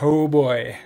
Oh boy,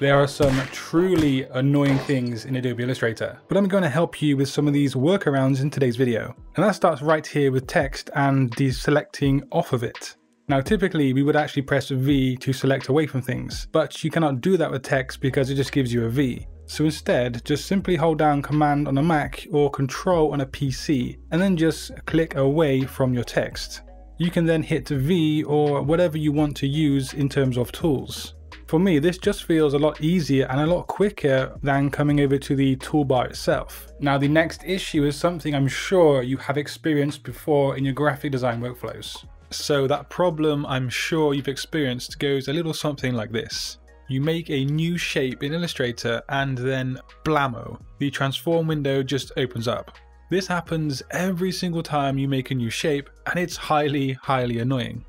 there are some truly annoying things in Adobe Illustrator, but I'm going to help you with some of these workarounds in today's video. And that starts right here with text and deselecting off of it. Now typically we would actually press V to select away from things, but you cannot do that with text because it just gives you a V. So instead, just simply hold down Command on a Mac or Control on a PC, and then just click away from your text. You can then hit V or whatever you want to use in terms of tools. For me, this just feels a lot easier and a lot quicker than coming over to the toolbar itself. Now the next issue is something I'm sure you have experienced before in your graphic design workflows. So that problem I'm sure you've experienced goes a little something like this. You make a new shape in Illustrator and then blammo, the transform window just opens up. This happens every single time you make a new shape and it's highly, highly annoying.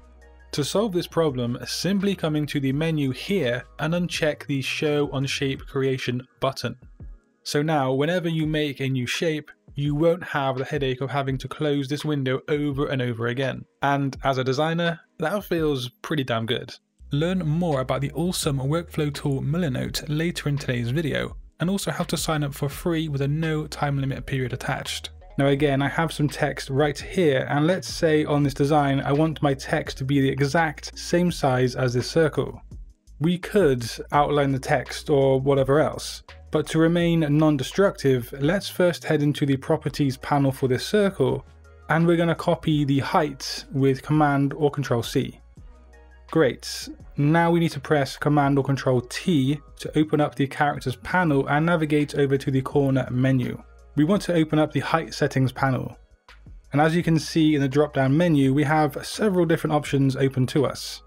To solve this problem, simply come into the menu here and uncheck the Show on Shape Creation button. So now, whenever you make a new shape, you won't have the headache of having to close this window over and over again. And as a designer, that feels pretty damn good. Learn more about the awesome workflow tool Milanote later in today's video, and also how to sign up for free with a no time limit period attached. Now again, I have some text right here, and let's say on this design, I want my text to be the exact same size as this circle. We could outline the text or whatever else, but to remain non-destructive, let's first head into the properties panel for this circle, and we're going to copy the height with Command or Control C. Great, now we need to press Command or Control T to open up the characters panel and navigate over to the corner menu we want to open up the height settings panel. And as you can see in the drop down menu, we have several different options open to us.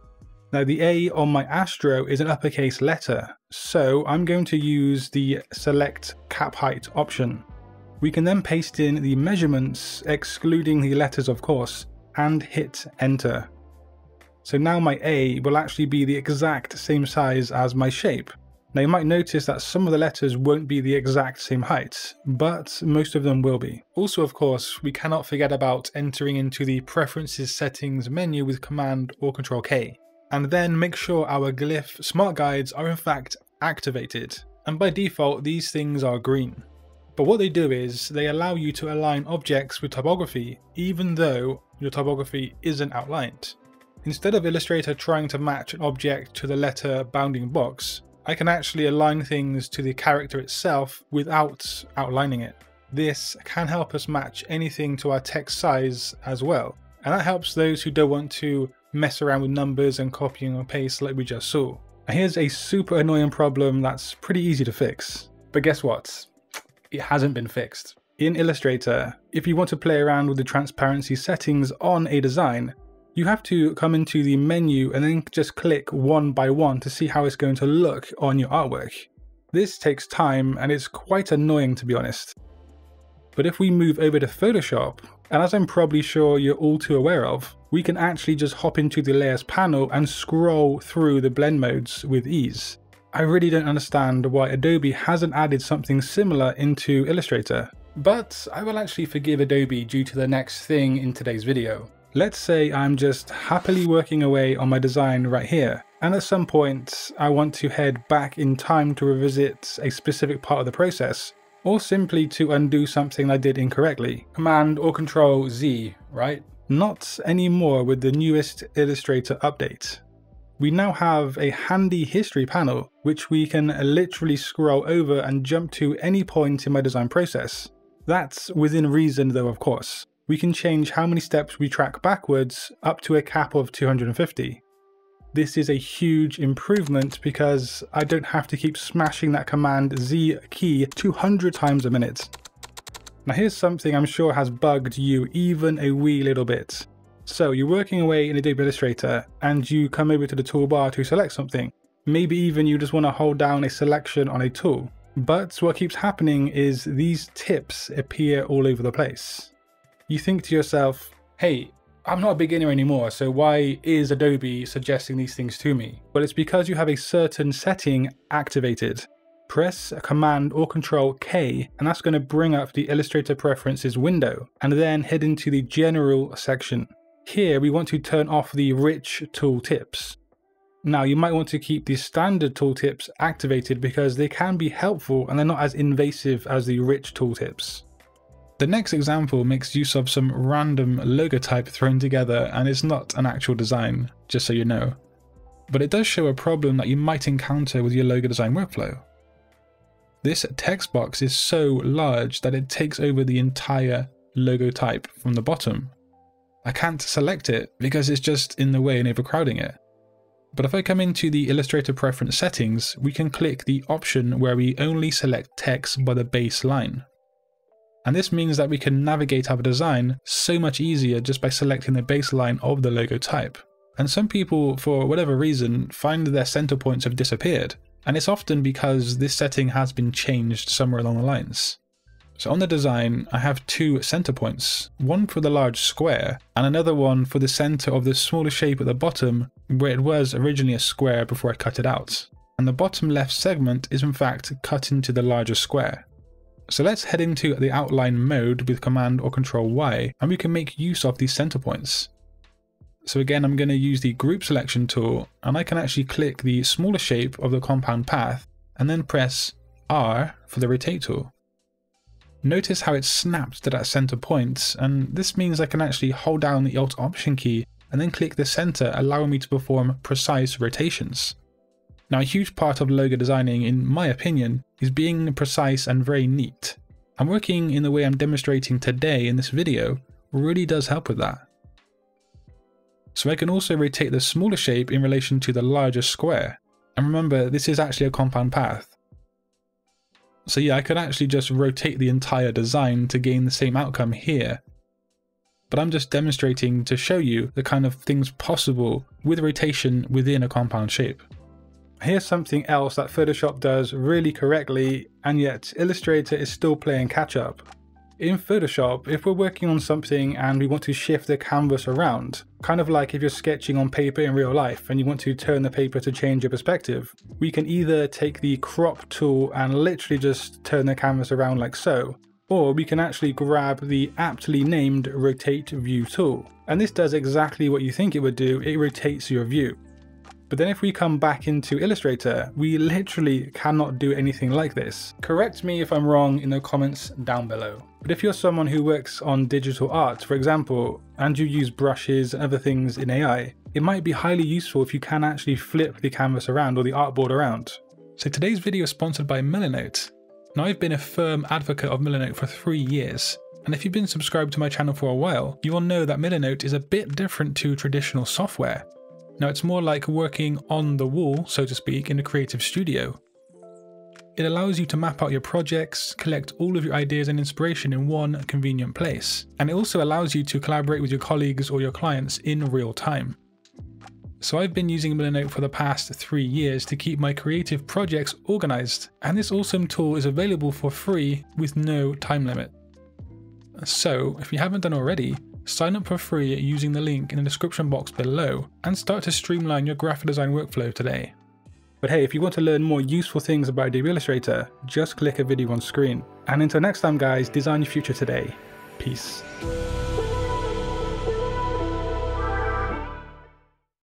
Now the A on my Astro is an uppercase letter, so I'm going to use the select cap height option. We can then paste in the measurements, excluding the letters of course, and hit enter. So now my A will actually be the exact same size as my shape. Now you might notice that some of the letters won't be the exact same height, but most of them will be. Also of course, we cannot forget about entering into the Preferences Settings menu with Command or Control K. And then make sure our glyph smart guides are in fact activated. And by default, these things are green. But what they do is, they allow you to align objects with typography, even though your typography isn't outlined. Instead of Illustrator trying to match an object to the letter bounding box, I can actually align things to the character itself without outlining it. This can help us match anything to our text size as well. And that helps those who don't want to mess around with numbers and copying and paste like we just saw. Now here's a super annoying problem that's pretty easy to fix. But guess what? It hasn't been fixed. In Illustrator, if you want to play around with the transparency settings on a design, you have to come into the menu and then just click one by one to see how it's going to look on your artwork. This takes time and it's quite annoying to be honest. But if we move over to Photoshop, and as I'm probably sure you're all too aware of, we can actually just hop into the layers panel and scroll through the blend modes with ease. I really don't understand why Adobe hasn't added something similar into Illustrator, but I will actually forgive Adobe due to the next thing in today's video. Let's say I'm just happily working away on my design right here, and at some point I want to head back in time to revisit a specific part of the process, or simply to undo something I did incorrectly. Command or Control Z, right? Not anymore with the newest Illustrator update. We now have a handy history panel, which we can literally scroll over and jump to any point in my design process. That's within reason though of course we can change how many steps we track backwards up to a cap of 250. This is a huge improvement because I don't have to keep smashing that Command Z key 200 times a minute. Now here's something I'm sure has bugged you even a wee little bit. So you're working away in Adobe Illustrator and you come over to the toolbar to select something. Maybe even you just want to hold down a selection on a tool. But what keeps happening is these tips appear all over the place you think to yourself, hey, I'm not a beginner anymore, so why is Adobe suggesting these things to me? Well, it's because you have a certain setting activated. Press Command or Control K, and that's going to bring up the Illustrator Preferences window, and then head into the General section. Here, we want to turn off the Rich Tooltips. Now you might want to keep the standard tooltips activated because they can be helpful and they're not as invasive as the rich tooltips. The next example makes use of some random logo type thrown together and it's not an actual design, just so you know. But it does show a problem that you might encounter with your logo design workflow. This text box is so large that it takes over the entire logo type from the bottom. I can't select it because it's just in the way and overcrowding it. But if I come into the Illustrator preference settings, we can click the option where we only select text by the base line. And this means that we can navigate our design so much easier just by selecting the baseline of the logo type. And some people, for whatever reason, find their center points have disappeared. And it's often because this setting has been changed somewhere along the lines. So on the design, I have two center points, one for the large square and another one for the center of the smaller shape at the bottom where it was originally a square before I cut it out. And the bottom left segment is in fact cut into the larger square. So let's head into the outline mode with Command or Control Y and we can make use of these center points. So again, I'm going to use the group selection tool and I can actually click the smaller shape of the compound path and then press R for the rotate tool. Notice how it snaps to that center point and this means I can actually hold down the Alt Option key and then click the center allowing me to perform precise rotations. Now a huge part of logo designing, in my opinion, is being precise and very neat. And working in the way I'm demonstrating today in this video really does help with that. So I can also rotate the smaller shape in relation to the larger square. And remember, this is actually a compound path. So yeah, I could actually just rotate the entire design to gain the same outcome here. But I'm just demonstrating to show you the kind of things possible with rotation within a compound shape. Here's something else that Photoshop does really correctly, and yet Illustrator is still playing catch up. In Photoshop, if we're working on something and we want to shift the canvas around, kind of like if you're sketching on paper in real life and you want to turn the paper to change your perspective, we can either take the crop tool and literally just turn the canvas around like so, or we can actually grab the aptly named rotate view tool. And this does exactly what you think it would do, it rotates your view. But then if we come back into Illustrator, we literally cannot do anything like this. Correct me if I'm wrong in the comments down below. But if you're someone who works on digital art, for example, and you use brushes and other things in AI, it might be highly useful if you can actually flip the canvas around or the artboard around. So today's video is sponsored by Milanote. Now I've been a firm advocate of Milanote for three years, and if you've been subscribed to my channel for a while, you will know that Milanote is a bit different to traditional software. Now it's more like working on the wall, so to speak, in a creative studio. It allows you to map out your projects, collect all of your ideas and inspiration in one convenient place. And it also allows you to collaborate with your colleagues or your clients in real time. So I've been using Milanote for the past three years to keep my creative projects organized, and this awesome tool is available for free with no time limit. So if you haven't done already, Sign up for free using the link in the description box below and start to streamline your graphic design workflow today. But hey, if you want to learn more useful things about Adobe Illustrator, just click a video on screen. And until next time guys, design your future today. Peace.